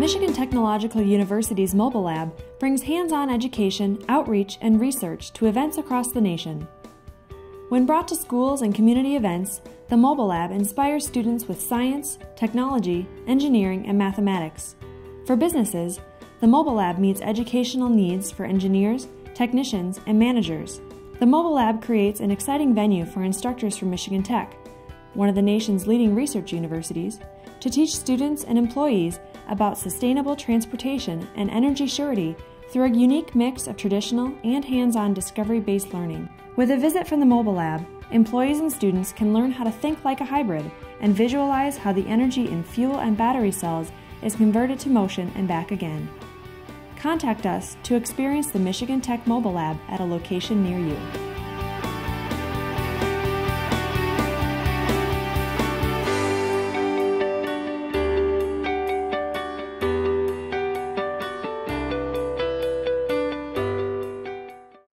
Michigan Technological University's Mobile Lab brings hands on education, outreach, and research to events across the nation. When brought to schools and community events, the Mobile Lab inspires students with science, technology, engineering, and mathematics. For businesses, the Mobile Lab meets educational needs for engineers, technicians, and managers. The Mobile Lab creates an exciting venue for instructors from Michigan Tech, one of the nation's leading research universities, to teach students and employees about sustainable transportation and energy surety through a unique mix of traditional and hands on discovery based learning. With a visit from the Mobile Lab, employees and students can learn how to think like a hybrid and visualize how the energy in fuel and battery cells is converted to motion and back again. Contact us to experience the Michigan Tech Mobile Lab at a location near you.